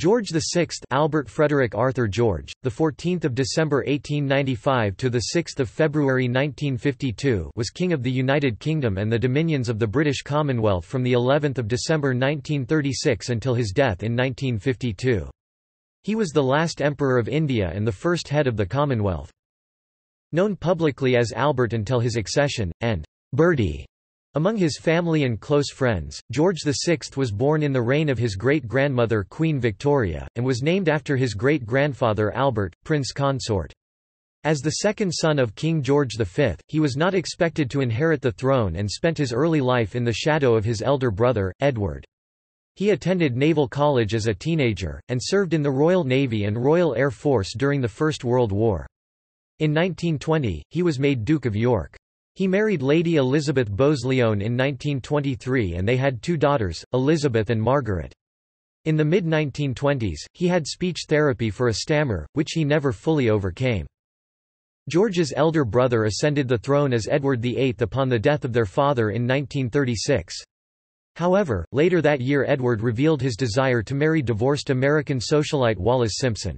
George VI Albert Frederick Arthur George, the 14th of December 1895 to the 6th of February 1952 was king of the United Kingdom and the dominions of the British Commonwealth from the 11th of December 1936 until his death in 1952. He was the last emperor of India and the first head of the Commonwealth. Known publicly as Albert until his accession and Bertie among his family and close friends, George VI was born in the reign of his great-grandmother Queen Victoria, and was named after his great-grandfather Albert, Prince Consort. As the second son of King George V, he was not expected to inherit the throne and spent his early life in the shadow of his elder brother, Edward. He attended Naval College as a teenager, and served in the Royal Navy and Royal Air Force during the First World War. In 1920, he was made Duke of York. He married Lady Elizabeth Bowes-Lyon in 1923 and they had two daughters, Elizabeth and Margaret. In the mid-1920s, he had speech therapy for a stammer, which he never fully overcame. George's elder brother ascended the throne as Edward VIII upon the death of their father in 1936. However, later that year Edward revealed his desire to marry divorced American socialite Wallis Simpson.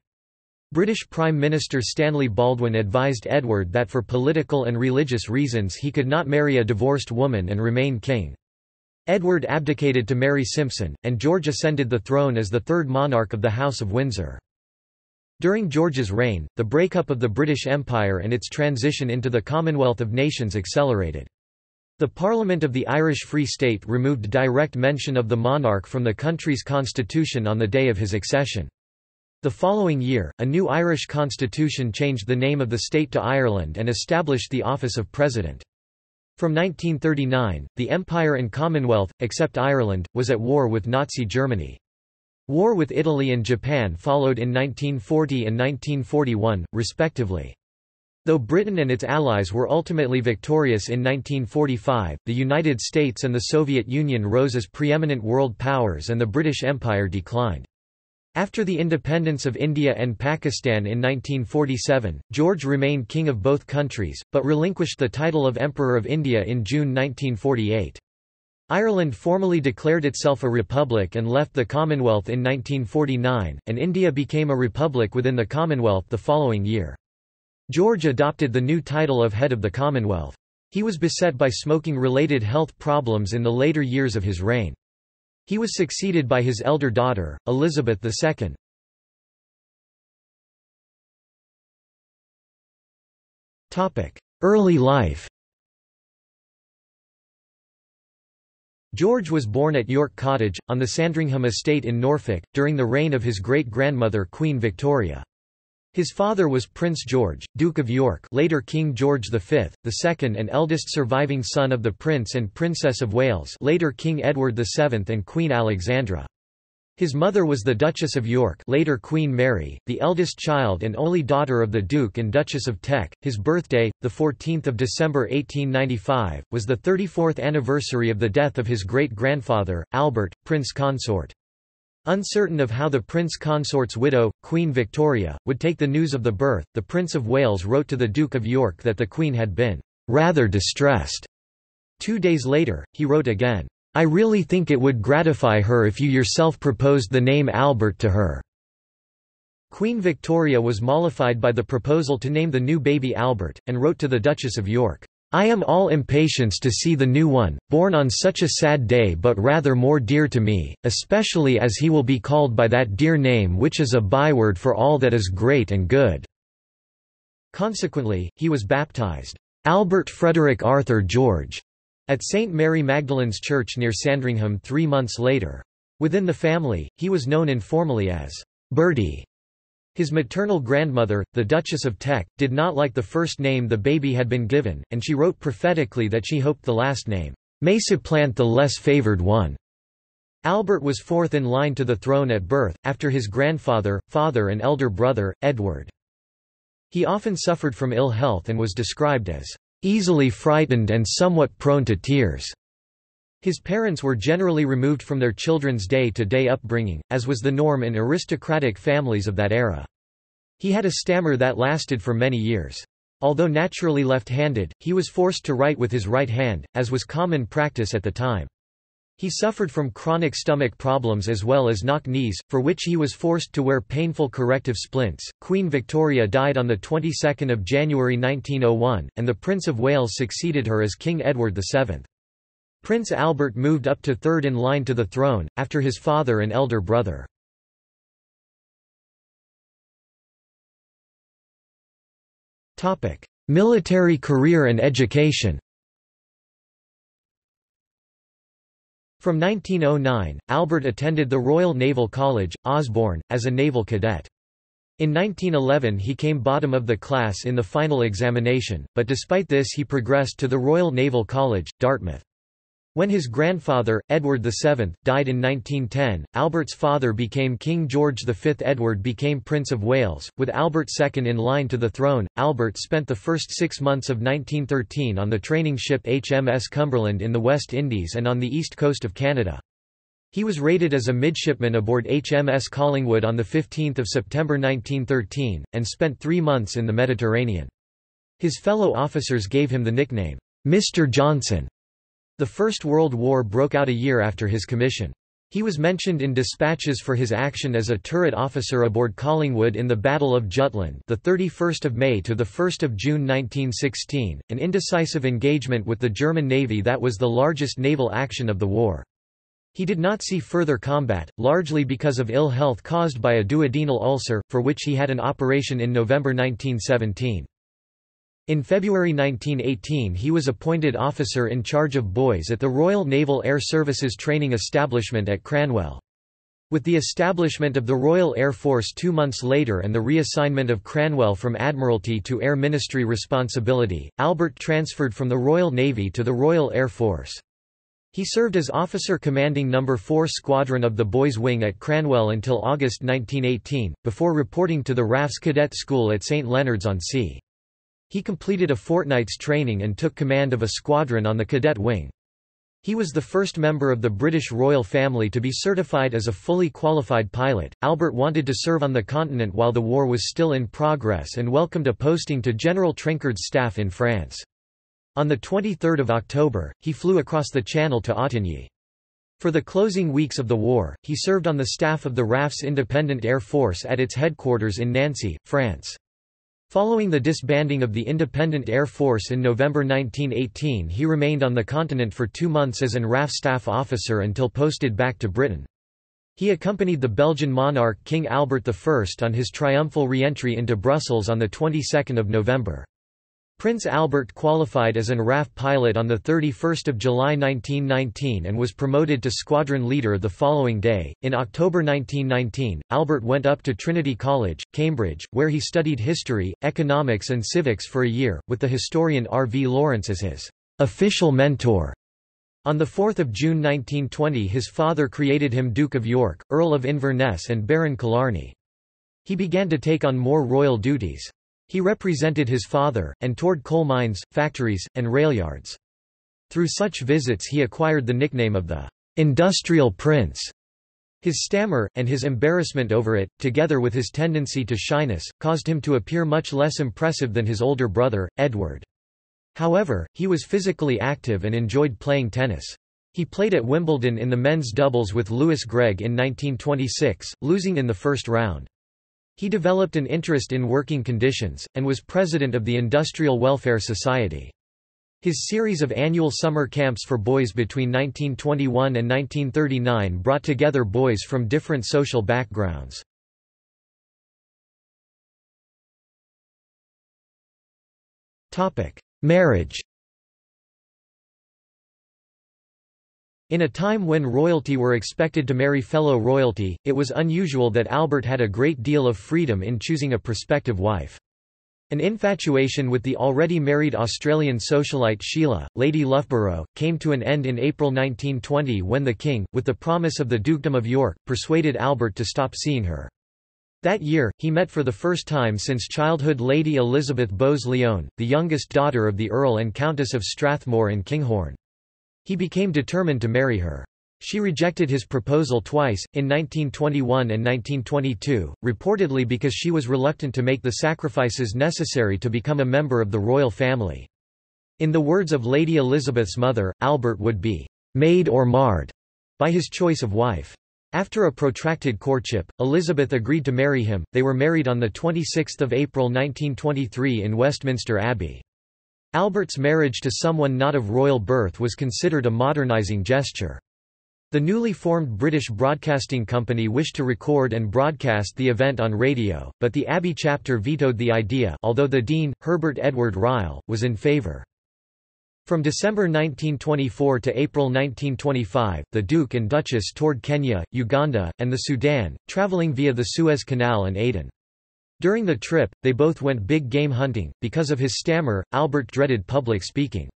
British Prime Minister Stanley Baldwin advised Edward that for political and religious reasons he could not marry a divorced woman and remain king. Edward abdicated to marry Simpson, and George ascended the throne as the third monarch of the House of Windsor. During George's reign, the breakup of the British Empire and its transition into the Commonwealth of Nations accelerated. The Parliament of the Irish Free State removed direct mention of the monarch from the country's constitution on the day of his accession. The following year, a new Irish constitution changed the name of the state to Ireland and established the office of President. From 1939, the Empire and Commonwealth, except Ireland, was at war with Nazi Germany. War with Italy and Japan followed in 1940 and 1941, respectively. Though Britain and its allies were ultimately victorious in 1945, the United States and the Soviet Union rose as preeminent world powers and the British Empire declined. After the independence of India and Pakistan in 1947, George remained king of both countries, but relinquished the title of Emperor of India in June 1948. Ireland formally declared itself a republic and left the Commonwealth in 1949, and India became a republic within the Commonwealth the following year. George adopted the new title of head of the Commonwealth. He was beset by smoking-related health problems in the later years of his reign. He was succeeded by his elder daughter, Elizabeth II. Early life George was born at York Cottage, on the Sandringham estate in Norfolk, during the reign of his great-grandmother Queen Victoria. His father was Prince George, Duke of York later King George V, the second and eldest surviving son of the Prince and Princess of Wales later King Edward VII and Queen Alexandra. His mother was the Duchess of York later Queen Mary, the eldest child and only daughter of the Duke and Duchess of Teck. His birthday, 14 December 1895, was the 34th anniversary of the death of his great-grandfather, Albert, Prince Consort. Uncertain of how the prince consort's widow, Queen Victoria, would take the news of the birth, the Prince of Wales wrote to the Duke of York that the Queen had been rather distressed. Two days later, he wrote again, I really think it would gratify her if you yourself proposed the name Albert to her. Queen Victoria was mollified by the proposal to name the new baby Albert, and wrote to the Duchess of York, I am all impatience to see the new one, born on such a sad day but rather more dear to me, especially as he will be called by that dear name which is a byword for all that is great and good." Consequently, he was baptized, "'Albert Frederick Arthur George' at St. Mary Magdalene's Church near Sandringham three months later. Within the family, he was known informally as Bertie. His maternal grandmother, the Duchess of Teck, did not like the first name the baby had been given, and she wrote prophetically that she hoped the last name may supplant the less favoured one. Albert was fourth in line to the throne at birth, after his grandfather, father and elder brother, Edward. He often suffered from ill health and was described as easily frightened and somewhat prone to tears. His parents were generally removed from their children's day-to-day -day upbringing, as was the norm in aristocratic families of that era. He had a stammer that lasted for many years. Although naturally left-handed, he was forced to write with his right hand, as was common practice at the time. He suffered from chronic stomach problems as well as knock knees, for which he was forced to wear painful corrective splints. Queen Victoria died on the 22nd of January 1901, and the Prince of Wales succeeded her as King Edward VII. Prince Albert moved up to third in line to the throne, after his father and elder brother. Military career and education From 1909, Albert attended the Royal Naval College, Osborne, as a naval cadet. In 1911 he came bottom of the class in the final examination, but despite this he progressed to the Royal Naval College, Dartmouth. When his grandfather, Edward VII, died in 1910, Albert's father became King George V. Edward became Prince of Wales, with Albert II in line to the throne. Albert spent the first six months of 1913 on the training ship HMS Cumberland in the West Indies and on the east coast of Canada. He was rated as a midshipman aboard HMS Collingwood on 15 September 1913, and spent three months in the Mediterranean. His fellow officers gave him the nickname, Mr. Johnson. The First World War broke out a year after his commission. He was mentioned in dispatches for his action as a turret officer aboard Collingwood in the Battle of Jutland, the 31st of May to the 1st of June 1916, an indecisive engagement with the German Navy that was the largest naval action of the war. He did not see further combat, largely because of ill health caused by a duodenal ulcer, for which he had an operation in November 1917. In February 1918 he was appointed officer in charge of boys at the Royal Naval Air Services Training Establishment at Cranwell. With the establishment of the Royal Air Force two months later and the reassignment of Cranwell from Admiralty to Air Ministry responsibility, Albert transferred from the Royal Navy to the Royal Air Force. He served as officer commanding No. 4 Squadron of the Boys Wing at Cranwell until August 1918, before reporting to the RAF's Cadet School at St Leonards on Sea. He completed a fortnight's training and took command of a squadron on the cadet wing. He was the first member of the British royal family to be certified as a fully qualified pilot. Albert wanted to serve on the continent while the war was still in progress and welcomed a posting to General Trenchard's staff in France. On 23 October, he flew across the Channel to Autigny. For the closing weeks of the war, he served on the staff of the RAF's Independent Air Force at its headquarters in Nancy, France. Following the disbanding of the Independent Air Force in November 1918 he remained on the continent for two months as an RAF staff officer until posted back to Britain. He accompanied the Belgian monarch King Albert I on his triumphal re-entry into Brussels on the 22nd of November. Prince Albert qualified as an RAF pilot on 31 July 1919 and was promoted to squadron leader the following day. In October 1919, Albert went up to Trinity College, Cambridge, where he studied history, economics and civics for a year, with the historian R. V. Laurence as his official mentor. On 4 June 1920 his father created him Duke of York, Earl of Inverness and Baron Killarney. He began to take on more royal duties. He represented his father, and toured coal mines, factories, and railyards. Through such visits he acquired the nickname of the industrial prince. His stammer, and his embarrassment over it, together with his tendency to shyness, caused him to appear much less impressive than his older brother, Edward. However, he was physically active and enjoyed playing tennis. He played at Wimbledon in the men's doubles with Louis Greig in 1926, losing in the first round. He developed an interest in working conditions, and was president of the Industrial Welfare Society. His series of annual summer camps for boys between 1921 and 1939 brought together boys from different social backgrounds. Marriage In a time when royalty were expected to marry fellow royalty, it was unusual that Albert had a great deal of freedom in choosing a prospective wife. An infatuation with the already married Australian socialite Sheila, Lady Loughborough, came to an end in April 1920 when the king, with the promise of the Dukedom of York, persuaded Albert to stop seeing her. That year, he met for the first time since childhood Lady Elizabeth Bowes-Lyon, the youngest daughter of the Earl and Countess of Strathmore and Kinghorn. He became determined to marry her. She rejected his proposal twice, in 1921 and 1922, reportedly because she was reluctant to make the sacrifices necessary to become a member of the royal family. In the words of Lady Elizabeth's mother, Albert would be made or marred. by his choice of wife. After a protracted courtship, Elizabeth agreed to marry him. They were married on 26 April 1923 in Westminster Abbey. Albert's marriage to someone not of royal birth was considered a modernising gesture. The newly formed British Broadcasting Company wished to record and broadcast the event on radio, but the Abbey chapter vetoed the idea although the dean, Herbert Edward Ryle, was in favour. From December 1924 to April 1925, the Duke and Duchess toured Kenya, Uganda, and the Sudan, travelling via the Suez Canal and Aden. During the trip, they both went big game hunting. Because of his stammer, Albert dreaded public speaking.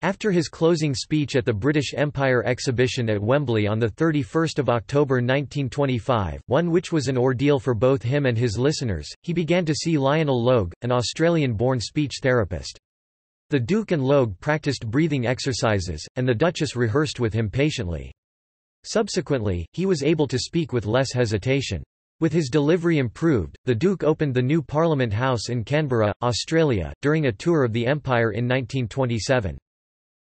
After his closing speech at the British Empire exhibition at Wembley on 31 October 1925, one which was an ordeal for both him and his listeners, he began to see Lionel Logue, an Australian-born speech therapist. The Duke and Logue practiced breathing exercises, and the Duchess rehearsed with him patiently. Subsequently, he was able to speak with less hesitation. With his delivery improved, the Duke opened the new Parliament House in Canberra, Australia, during a tour of the Empire in 1927.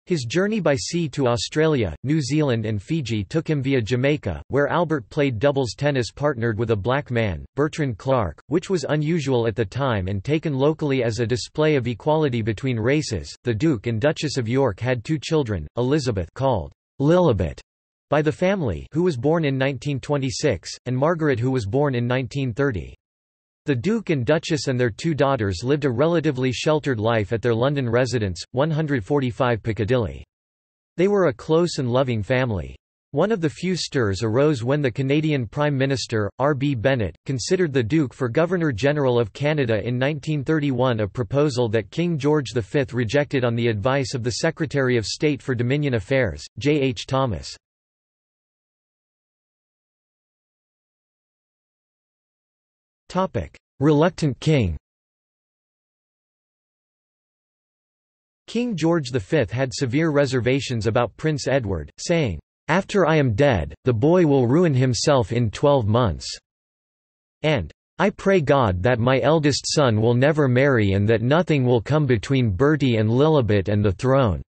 His journey by sea to Australia, New Zealand and Fiji took him via Jamaica, where Albert played doubles tennis partnered with a black man, Bertrand Clark, which was unusual at the time and taken locally as a display of equality between races. The Duke and Duchess of York had two children, Elizabeth called Lilibet by the family who was born in 1926, and Margaret who was born in 1930. The Duke and Duchess and their two daughters lived a relatively sheltered life at their London residence, 145 Piccadilly. They were a close and loving family. One of the few stirs arose when the Canadian Prime Minister, R. B. Bennett, considered the Duke for Governor-General of Canada in 1931 a proposal that King George V rejected on the advice of the Secretary of State for Dominion Affairs, J. H. Thomas. Reluctant king King George V had severe reservations about Prince Edward, saying, "'After I am dead, the boy will ruin himself in twelve months' and I pray God that my eldest son will never marry and that nothing will come between Bertie and Lilibet and the throne."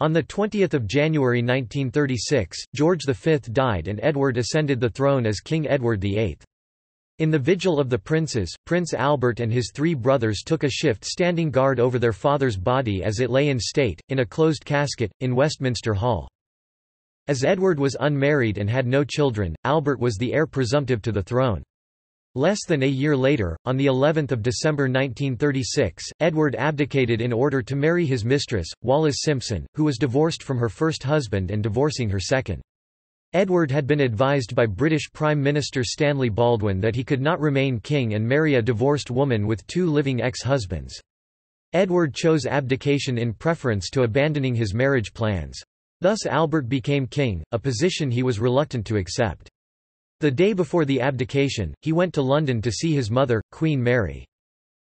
On 20 January 1936, George V died and Edward ascended the throne as King Edward VIII. In the Vigil of the Princes, Prince Albert and his three brothers took a shift standing guard over their father's body as it lay in state, in a closed casket, in Westminster Hall. As Edward was unmarried and had no children, Albert was the heir presumptive to the throne. Less than a year later, on the 11th of December 1936, Edward abdicated in order to marry his mistress, Wallis Simpson, who was divorced from her first husband and divorcing her second. Edward had been advised by British Prime Minister Stanley Baldwin that he could not remain king and marry a divorced woman with two living ex-husbands. Edward chose abdication in preference to abandoning his marriage plans. Thus Albert became king, a position he was reluctant to accept. The day before the abdication, he went to London to see his mother, Queen Mary.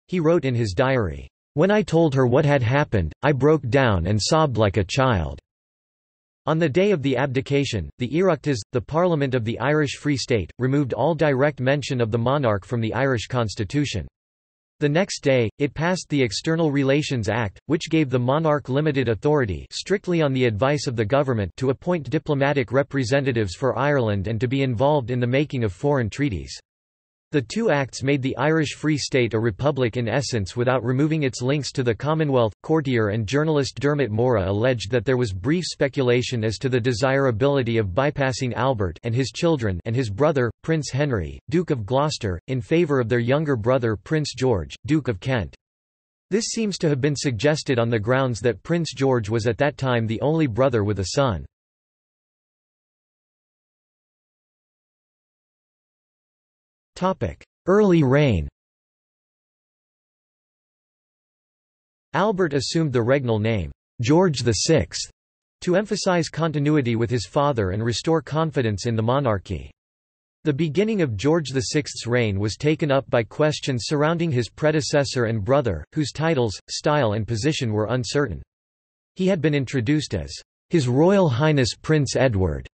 He wrote in his diary, "...when I told her what had happened, I broke down and sobbed like a child." On the day of the abdication, the Oireachtas, the Parliament of the Irish Free State, removed all direct mention of the monarch from the Irish constitution. The next day, it passed the External Relations Act, which gave the monarch limited authority strictly on the advice of the government to appoint diplomatic representatives for Ireland and to be involved in the making of foreign treaties. The two acts made the Irish Free State a republic in essence without removing its links to the Commonwealth. Courtier and journalist Dermot Morrah alleged that there was brief speculation as to the desirability of bypassing Albert and his children and his brother, Prince Henry, Duke of Gloucester, in favour of their younger brother Prince George, Duke of Kent. This seems to have been suggested on the grounds that Prince George was at that time the only brother with a son. Early reign Albert assumed the regnal name, George VI, to emphasize continuity with his father and restore confidence in the monarchy. The beginning of George VI's reign was taken up by questions surrounding his predecessor and brother, whose titles, style and position were uncertain. He had been introduced as, His Royal Highness Prince Edward,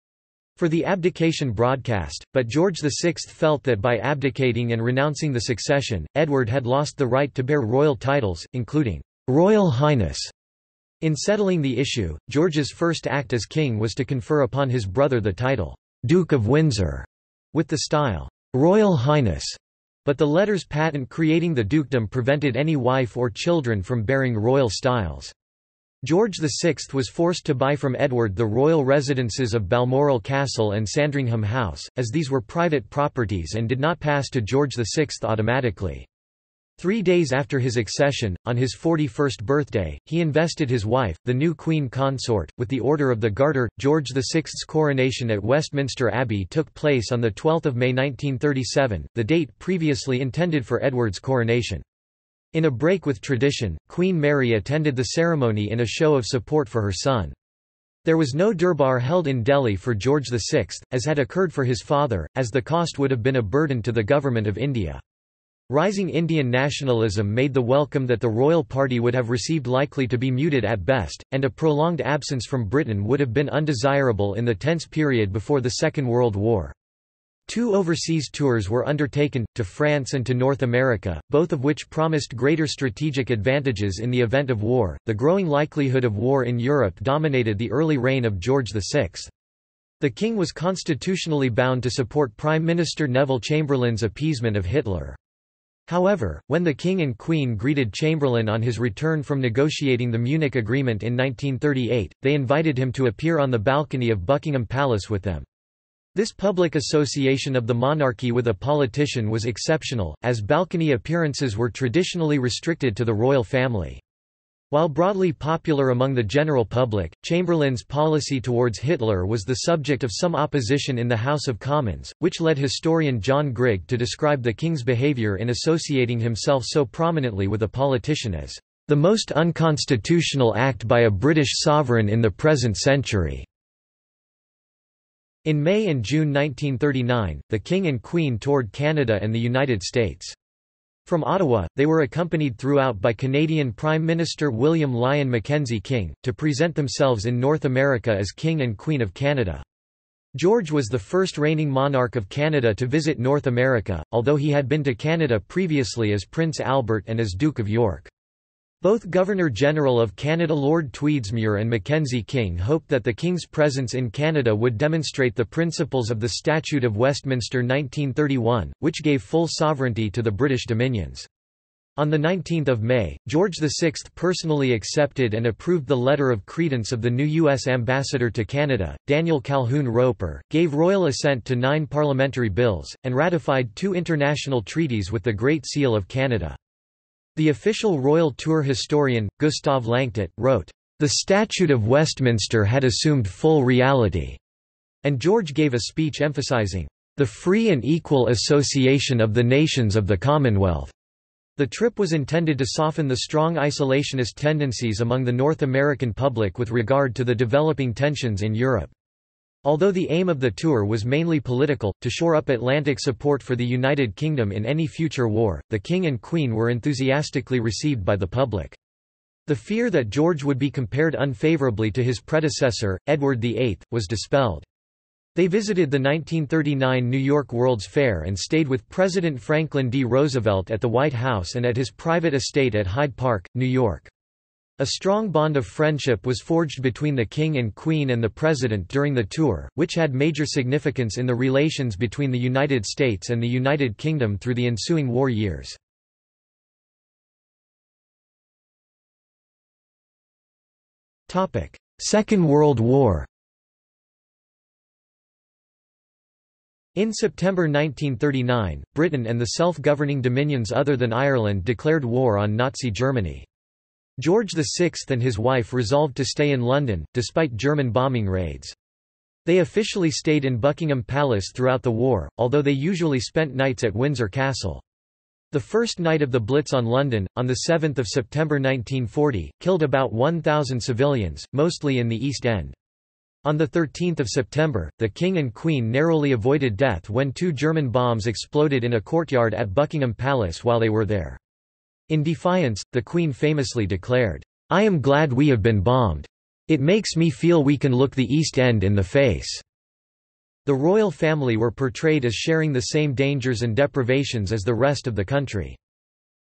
for the abdication broadcast, but George VI felt that by abdicating and renouncing the succession, Edward had lost the right to bear royal titles, including Royal Highness. In settling the issue, George's first act as king was to confer upon his brother the title, Duke of Windsor, with the style, Royal Highness, but the letters patent creating the dukedom prevented any wife or children from bearing royal styles. George VI was forced to buy from Edward the royal residences of Balmoral Castle and Sandringham House, as these were private properties and did not pass to George VI automatically. Three days after his accession, on his 41st birthday, he invested his wife, the new queen consort, with the Order of the Garter. George VI's coronation at Westminster Abbey took place on 12 May 1937, the date previously intended for Edward's coronation. In a break with tradition, Queen Mary attended the ceremony in a show of support for her son. There was no durbar held in Delhi for George VI, as had occurred for his father, as the cost would have been a burden to the Government of India. Rising Indian nationalism made the welcome that the royal party would have received likely to be muted at best, and a prolonged absence from Britain would have been undesirable in the tense period before the Second World War. Two overseas tours were undertaken, to France and to North America, both of which promised greater strategic advantages in the event of war. The growing likelihood of war in Europe dominated the early reign of George VI. The king was constitutionally bound to support Prime Minister Neville Chamberlain's appeasement of Hitler. However, when the King and Queen greeted Chamberlain on his return from negotiating the Munich Agreement in 1938, they invited him to appear on the balcony of Buckingham Palace with them. This public association of the monarchy with a politician was exceptional, as balcony appearances were traditionally restricted to the royal family. While broadly popular among the general public, Chamberlain's policy towards Hitler was the subject of some opposition in the House of Commons, which led historian John Grigg to describe the king's behaviour in associating himself so prominently with a politician as the most unconstitutional act by a British sovereign in the present century. In May and June 1939, the King and Queen toured Canada and the United States. From Ottawa, they were accompanied throughout by Canadian Prime Minister William Lyon Mackenzie King, to present themselves in North America as King and Queen of Canada. George was the first reigning monarch of Canada to visit North America, although he had been to Canada previously as Prince Albert and as Duke of York. Both Governor-General of Canada Lord Tweedsmuir and Mackenzie King hoped that the King's presence in Canada would demonstrate the principles of the Statute of Westminster 1931, which gave full sovereignty to the British dominions. On 19 May, George VI personally accepted and approved the letter of credence of the new U.S. ambassador to Canada, Daniel Calhoun Roper, gave royal assent to nine parliamentary bills, and ratified two international treaties with the Great Seal of Canada. The official royal tour historian, Gustave Lanctot, wrote, "...the Statute of Westminster had assumed full reality," and George gave a speech emphasizing, "...the free and equal association of the nations of the Commonwealth." The trip was intended to soften the strong isolationist tendencies among the North American public with regard to the developing tensions in Europe. Although the aim of the tour was mainly political, to shore up Atlantic support for the United Kingdom in any future war, the King and Queen were enthusiastically received by the public. The fear that George would be compared unfavourably to his predecessor, Edward VIII, was dispelled. They visited the 1939 New York World's Fair and stayed with President Franklin D. Roosevelt at the White House and at his private estate at Hyde Park, New York. A strong bond of friendship was forged between the King and Queen and the President during the tour, which had major significance in the relations between the United States and the United Kingdom through the ensuing war years. Second World War In September 1939, Britain and the self-governing dominions other than Ireland declared war on Nazi Germany. George VI and his wife resolved to stay in London, despite German bombing raids. They officially stayed in Buckingham Palace throughout the war, although they usually spent nights at Windsor Castle. The first night of the Blitz on London, on 7 September 1940, killed about 1,000 civilians, mostly in the East End. On 13 September, the King and Queen narrowly avoided death when two German bombs exploded in a courtyard at Buckingham Palace while they were there. In defiance, the Queen famously declared, I am glad we have been bombed. It makes me feel we can look the East End in the face. The royal family were portrayed as sharing the same dangers and deprivations as the rest of the country.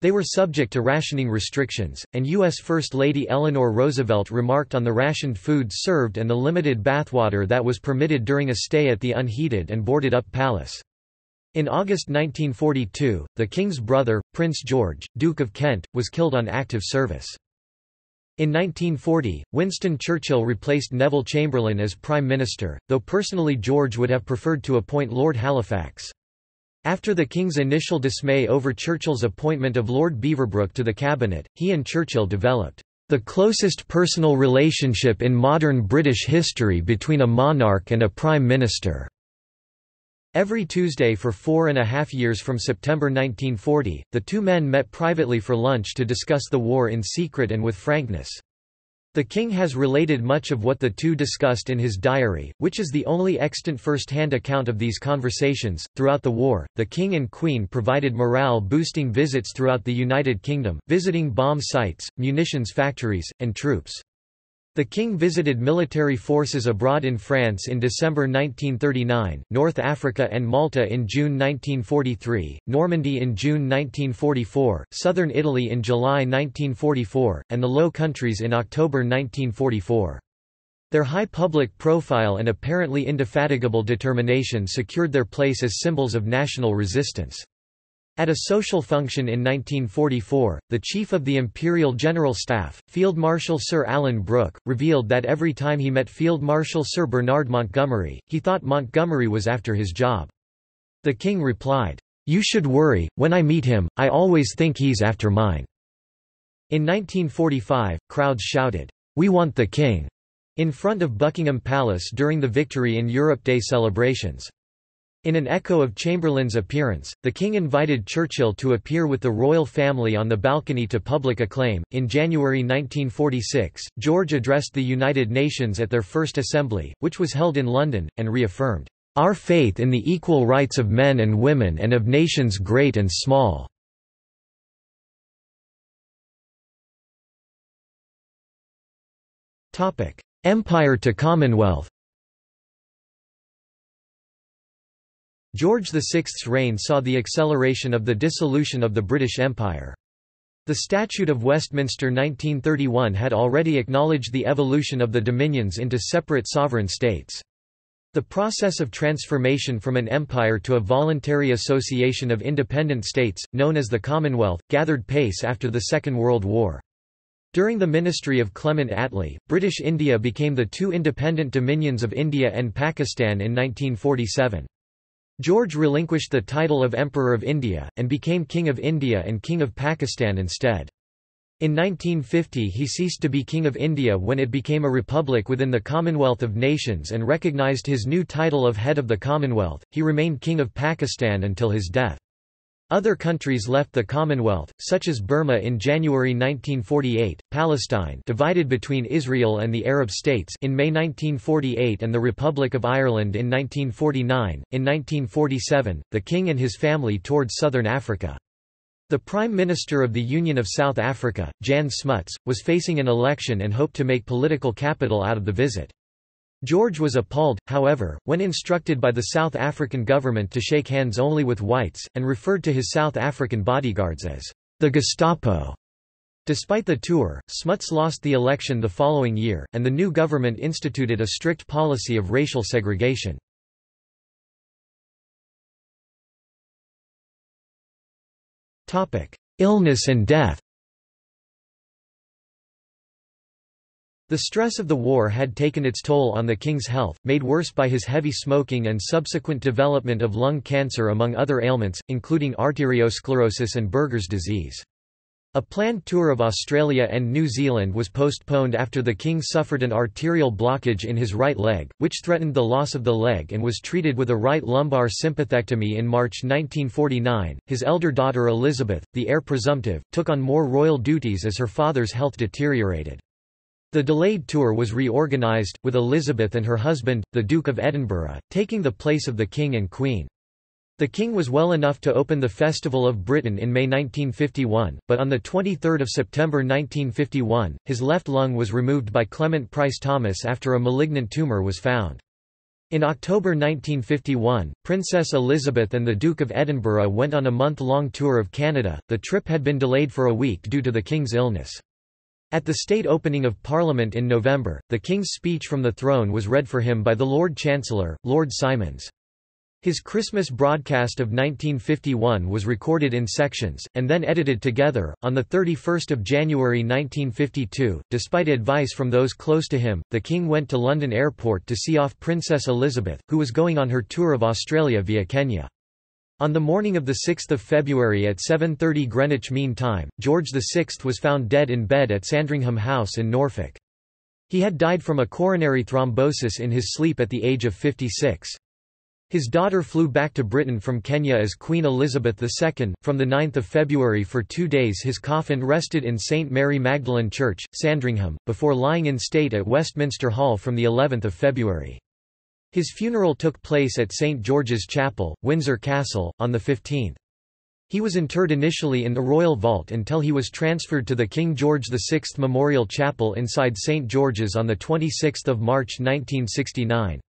They were subject to rationing restrictions, and U.S. First Lady Eleanor Roosevelt remarked on the rationed food served and the limited bathwater that was permitted during a stay at the unheated and boarded-up palace. In August 1942, the King's brother, Prince George, Duke of Kent, was killed on active service. In 1940, Winston Churchill replaced Neville Chamberlain as Prime Minister, though personally George would have preferred to appoint Lord Halifax. After the King's initial dismay over Churchill's appointment of Lord Beaverbrook to the cabinet, he and Churchill developed the closest personal relationship in modern British history between a monarch and a prime minister. Every Tuesday for four and a half years from September 1940, the two men met privately for lunch to discuss the war in secret and with frankness. The king has related much of what the two discussed in his diary, which is the only extant first-hand account of these conversations. Throughout the war, the king and queen provided morale-boosting visits throughout the United Kingdom, visiting bomb sites, munitions factories, and troops. The king visited military forces abroad in France in December 1939, North Africa and Malta in June 1943, Normandy in June 1944, southern Italy in July 1944, and the Low Countries in October 1944. Their high public profile and apparently indefatigable determination secured their place as symbols of national resistance. At a social function in 1944, the chief of the Imperial General Staff, Field Marshal Sir Alan Brooke, revealed that every time he met Field Marshal Sir Bernard Montgomery, he thought Montgomery was after his job. The king replied, "'You should worry, when I meet him, I always think he's after mine." In 1945, crowds shouted, "'We want the king!' in front of Buckingham Palace during the Victory in Europe Day celebrations. In an echo of Chamberlain's appearance, the king invited Churchill to appear with the royal family on the balcony to public acclaim. In January 1946, George addressed the United Nations at their first assembly, which was held in London, and reaffirmed, Our faith in the equal rights of men and women and of nations great and small. Empire to Commonwealth George VI's reign saw the acceleration of the dissolution of the British Empire. The Statute of Westminster 1931 had already acknowledged the evolution of the dominions into separate sovereign states. The process of transformation from an empire to a voluntary association of independent states, known as the Commonwealth, gathered pace after the Second World War. During the ministry of Clement Attlee, British India became the two independent dominions of India and Pakistan in 1947. George relinquished the title of Emperor of India, and became King of India and King of Pakistan instead. In 1950 he ceased to be King of India when it became a republic within the Commonwealth of Nations and recognised his new title of Head of the Commonwealth. He remained King of Pakistan until his death. Other countries left the Commonwealth, such as Burma in January 1948, Palestine divided between Israel and the Arab states in May 1948 and the Republic of Ireland in 1949. In 1947, the king and his family toured southern Africa. The Prime Minister of the Union of South Africa, Jan Smuts, was facing an election and hoped to make political capital out of the visit. George was appalled, however, when instructed by the South African government to shake hands only with whites, and referred to his South African bodyguards as the Gestapo. Despite the tour, Smuts lost the election the following year, and the new government instituted a strict policy of racial segregation. Illness and death The stress of the war had taken its toll on the king's health, made worse by his heavy smoking and subsequent development of lung cancer among other ailments, including arteriosclerosis and Buerger's disease. A planned tour of Australia and New Zealand was postponed after the king suffered an arterial blockage in his right leg, which threatened the loss of the leg and was treated with a right lumbar sympathectomy in March 1949. His elder daughter Elizabeth, the heir presumptive, took on more royal duties as her father's health deteriorated. The delayed tour was reorganised, with Elizabeth and her husband, the Duke of Edinburgh, taking the place of the King and Queen. The King was well enough to open the Festival of Britain in May 1951, but on 23 September 1951, his left lung was removed by Clement Price Thomas after a malignant tumour was found. In October 1951, Princess Elizabeth and the Duke of Edinburgh went on a month-long tour of Canada. The trip had been delayed for a week due to the King's illness. At the state opening of Parliament in November, the King's speech from the throne was read for him by the Lord Chancellor, Lord Simonds. His Christmas broadcast of 1951 was recorded in sections, and then edited together. On 31 January 1952, despite advice from those close to him, the King went to London Airport to see off Princess Elizabeth, who was going on her tour of Australia via Kenya. On the morning of 6 February at 7.30 Greenwich Mean Time, George VI was found dead in bed at Sandringham House in Norfolk. He had died from a coronary thrombosis in his sleep at the age of 56. His daughter flew back to Britain from Kenya as Queen Elizabeth II. From 9 February for two days his coffin rested in St. Mary Magdalene Church, Sandringham, before lying in state at Westminster Hall from of February. His funeral took place at St. George's Chapel, Windsor Castle, on the 15th. He was interred initially in the Royal Vault until he was transferred to the King George VI Memorial Chapel inside St. George's on 26 March 1969.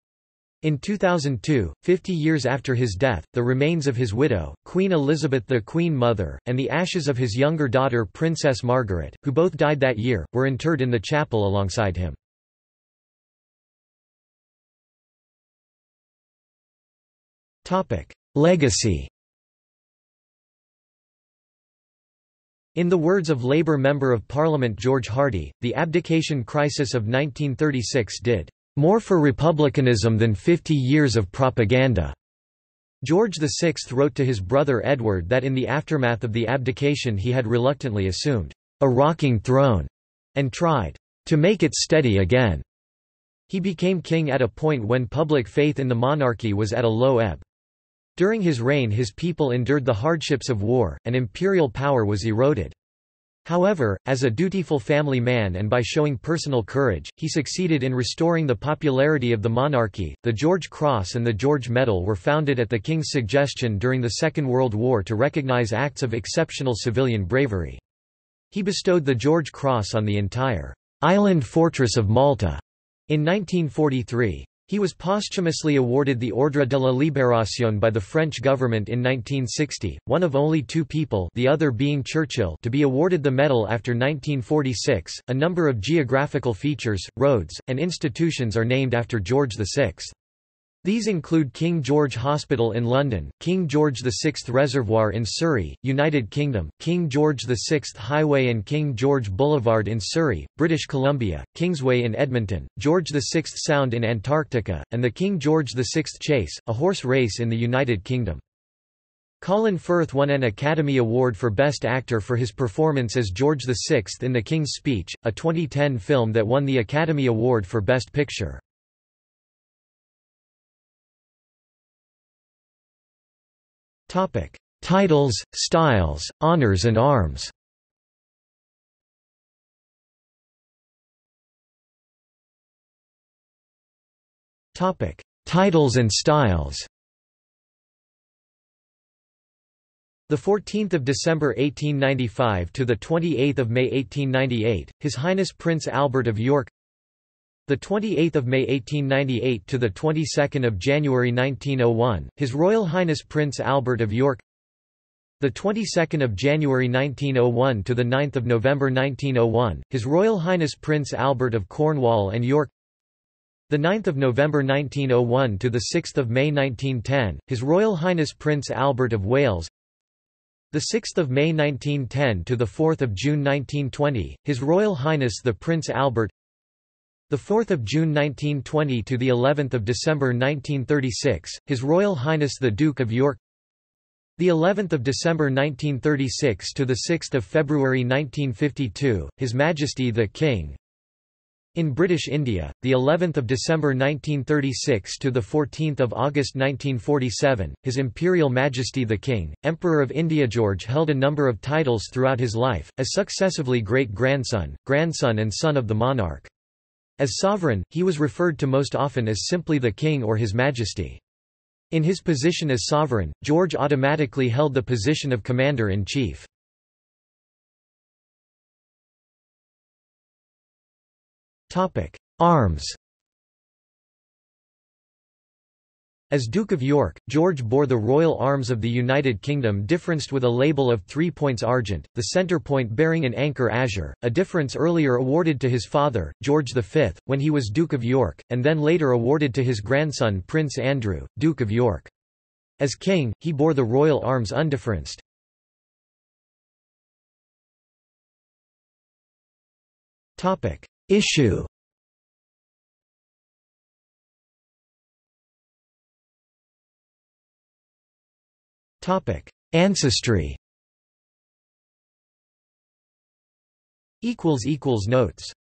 In 2002, 50 years after his death, the remains of his widow, Queen Elizabeth the Queen Mother, and the ashes of his younger daughter Princess Margaret, who both died that year, were interred in the chapel alongside him. Legacy In the words of Labour Member of Parliament George Hardie, the abdication crisis of 1936 did more for republicanism than 50 years of propaganda. George VI wrote to his brother Edward that in the aftermath of the abdication he had reluctantly assumed a rocking throne and tried to make it steady again. He became king at a point when public faith in the monarchy was at a low ebb. During his reign his people endured the hardships of war, and imperial power was eroded. However, as a dutiful family man and by showing personal courage, he succeeded in restoring the popularity of the monarchy. The George Cross and the George Medal were founded at the King's suggestion during the Second World War to recognize acts of exceptional civilian bravery. He bestowed the George Cross on the entire island fortress of Malta in 1943. He was posthumously awarded the Ordre de la Libération by the French government in 1960, one of only two people the other being Churchill to be awarded the medal after 1946. A number of geographical features, roads, and institutions are named after George VI. These include King George Hospital in London, King George VI Reservoir in Surrey, United Kingdom, King George VI Highway and King George Boulevard in Surrey, British Columbia, Kingsway in Edmonton, George VI Sound in Antarctica, and the King George VI Chase, a horse race in the United Kingdom. Colin Firth won an Academy Award for Best Actor for his performance as George VI in The King's Speech, a 2010 film that won the Academy Award for Best Picture. Topic: Titles, styles, honors and arms. Topic: Titles and styles. The 14th of December 1895 to the 28th of May 1898, His Highness Prince Albert of York the 28th of May 1898 to the 22nd of January 1901, His Royal Highness Prince Albert of York. The 22nd of January 1901 to the 9th of November 1901, His Royal Highness Prince Albert of Cornwall and York. The 9th of November 1901 to the 6th of May 1910, His Royal Highness Prince Albert of Wales. The 6th of May 1910 to the 4th of June 1920, His Royal Highness the Prince Albert. The 4th of June 1920 to the 11th of December 1936, His Royal Highness the Duke of York. The 11th of December 1936 to the 6th of February 1952, His Majesty the King. In British India, the 11th of December 1936 to the 14th of August 1947, His Imperial Majesty the King, Emperor of India. George held a number of titles throughout his life, as successively great-grandson, grandson and son of the monarch. As sovereign, he was referred to most often as simply the king or his majesty. In his position as sovereign, George automatically held the position of commander-in-chief. Arms As Duke of York, George bore the royal arms of the United Kingdom differenced with a label of three points argent, the centre point bearing an anchor azure, a difference earlier awarded to his father, George V, when he was Duke of York, and then later awarded to his grandson Prince Andrew, Duke of York. As king, he bore the royal arms undifferenced. Issue Ancestry. Notes